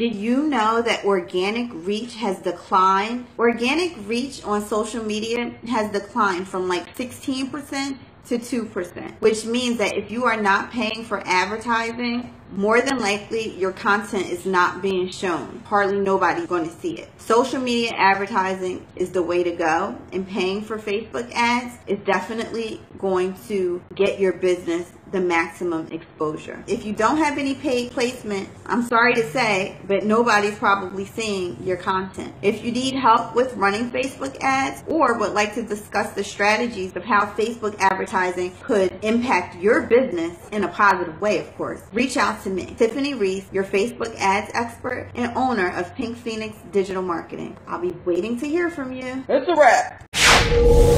Did you know that organic reach has declined? Organic reach on social media has declined from like 16% to 2%, which means that if you are not paying for advertising, more than likely your content is not being shown. Hardly nobody's going to see it. Social media advertising is the way to go, and paying for Facebook ads is definitely going to get your business the maximum exposure. If you don't have any paid placement, I'm sorry to say, but nobody's probably seeing your content. If you need help with running Facebook ads or would like to discuss the strategies of how Facebook advertising could impact your business in a positive way, of course, reach out to me, Tiffani Reese, your Facebook ads expert and owner of Pink Phoenix Digital Marketing. I'll be waiting to hear from you. It's a wrap.